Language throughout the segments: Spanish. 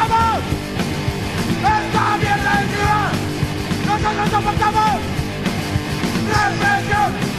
soportamos! ¡Esta mierda de ciudad! ¡Nosotros soportamos! ¡Represión!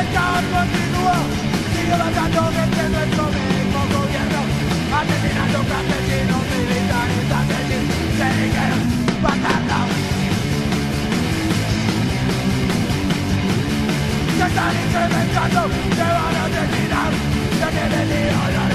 el caos continúa, sigue matando gente nuestro mismo gobierno, asesinando campesinos, militares, asesinos, guerrilleros, bastardos. Se están incrementando, se van a asesinar, se tienen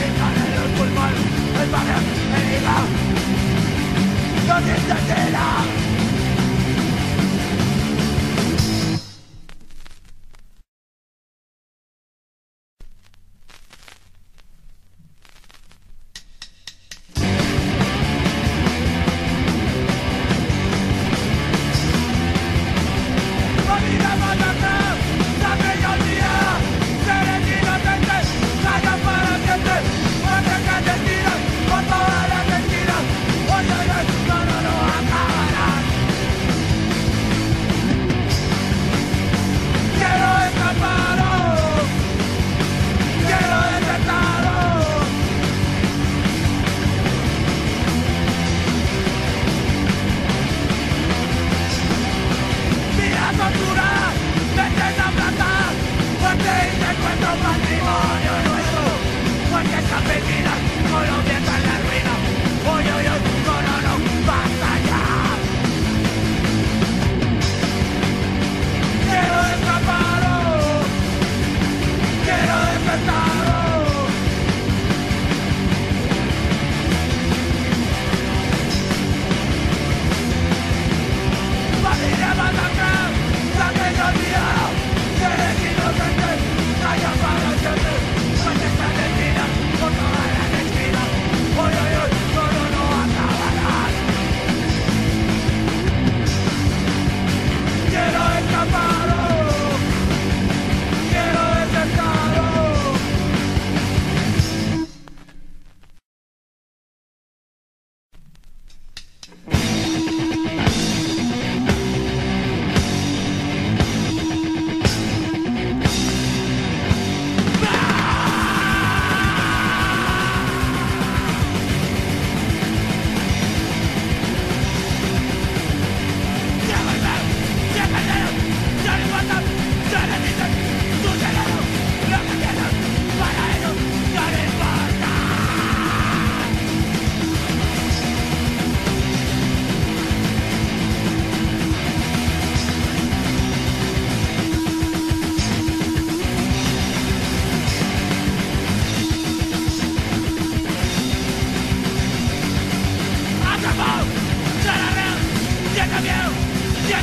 Oh,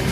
oh.